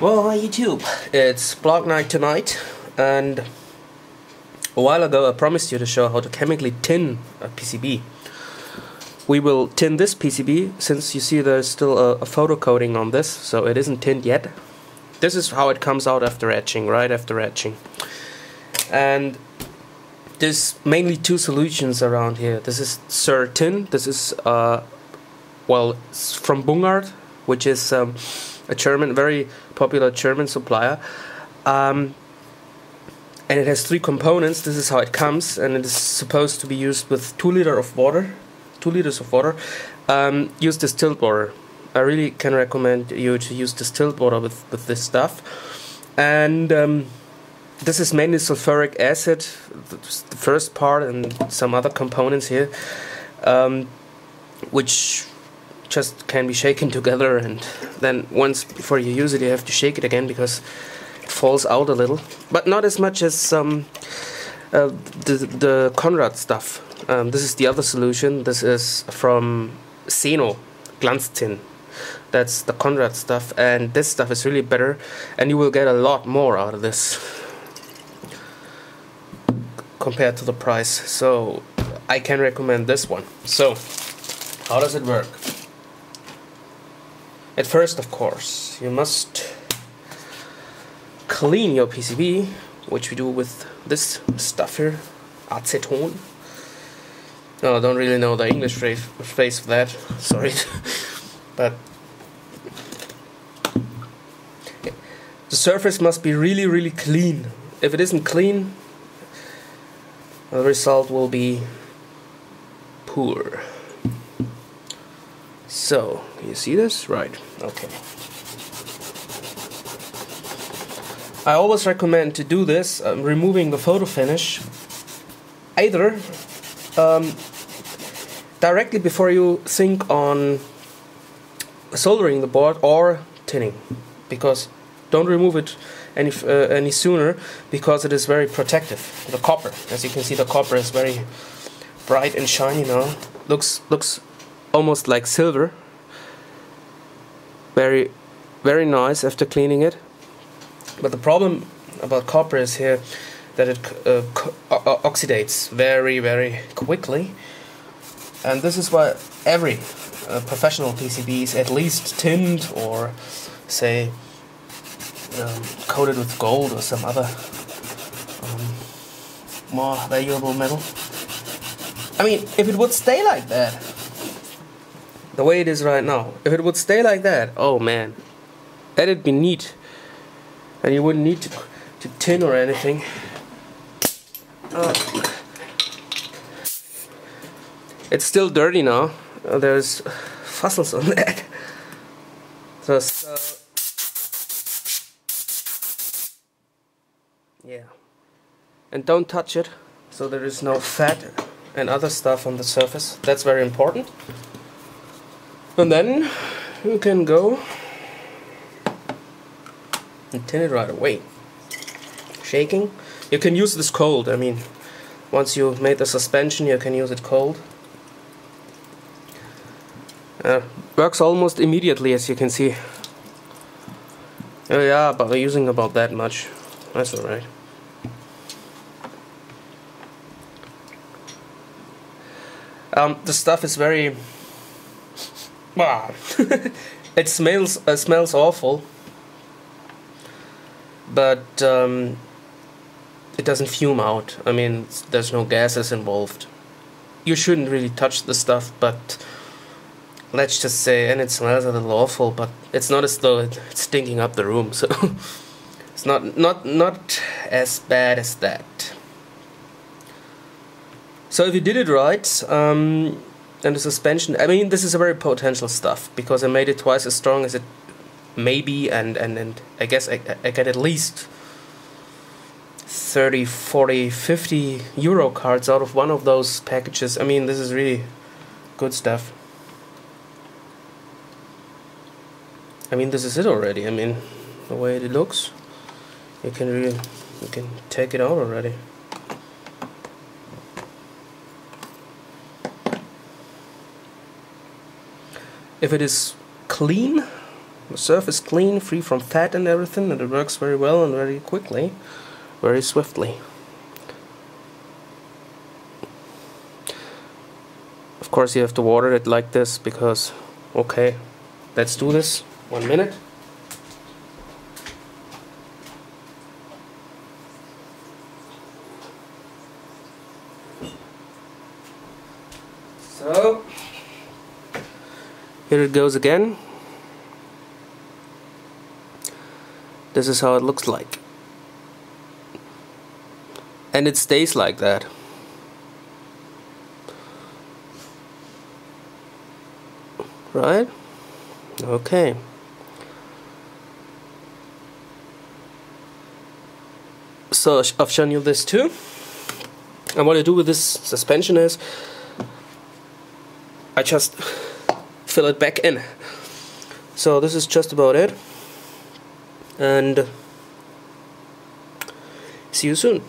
Well, YouTube, it's Blog Night tonight, and a while ago I promised you to show how to chemically tin a PCB. We will tin this PCB, since you see there's still a, a photo coating on this, so it isn't tinned yet. This is how it comes out after etching, right after etching. And there's mainly two solutions around here. This is Sur Tin, this is, uh, well, from Bungard, which is um, a German, very popular German supplier. Um, and it has three components. This is how it comes, and it is supposed to be used with two liter of water, two liters of water. Um, use distilled water. I really can recommend you to use distilled water with with this stuff. And um, this is mainly sulfuric acid, the first part, and some other components here, um, which just can be shaken together and then once before you use it you have to shake it again because it falls out a little. But not as much as um, uh, the, the Conrad stuff. Um, this is the other solution. This is from Seno Glanztin that's the Conrad stuff and this stuff is really better and you will get a lot more out of this compared to the price. So I can recommend this one. So how does it work at first, of course, you must clean your PCB, which we do with this stuff here, acetone. No, I don't really know the English phrase, phrase for that, sorry. but the surface must be really, really clean. If it isn't clean, the result will be poor. So, you see this? Right, okay. I always recommend to do this, um, removing the photo finish, either um, directly before you think on soldering the board or tinning, because don't remove it any uh, any sooner because it is very protective. The copper, as you can see, the copper is very bright and shiny now. Looks looks almost like silver. Very very nice after cleaning it. But the problem about copper is here that it uh, oxidates very very quickly. And this is why every uh, professional PCB is at least tinned or say um, coated with gold or some other um, more valuable metal. I mean if it would stay like that the way it is right now. If it would stay like that, oh man, that'd be neat. And you wouldn't need to, to tin or anything. Uh, it's still dirty now. Uh, there's fossils on that. So, so, yeah. And don't touch it so there is no fat and other stuff on the surface. That's very important. And then you can go and tin it right away. Shaking. You can use this cold. I mean, once you've made the suspension, you can use it cold. Uh, works almost immediately, as you can see. Oh yeah, but we're using about that much. That's alright. Um, the stuff is very Wow. it smells uh, smells awful, but um, it doesn't fume out. I mean, there's no gases involved. You shouldn't really touch the stuff, but let's just say, and it smells a little awful, but it's not as though it's stinking up the room, so it's not not not as bad as that. So if you did it right. Um, and the suspension. I mean this is a very potential stuff because I made it twice as strong as it may be and, and, and I guess I, I get at least 30 40 50 euro cards out of one of those packages. I mean this is really good stuff. I mean this is it already. I mean the way it looks you can really you can take it out already if it is clean The surface clean, free from fat and everything, and it works very well and very quickly, very swiftly. Of course you have to water it like this because, okay, let's do this. One minute. So, here it goes again. This is how it looks like. And it stays like that. Right? Okay. So I've shown you this too. And what I do with this suspension is I just fill it back in. So this is just about it. And see you soon.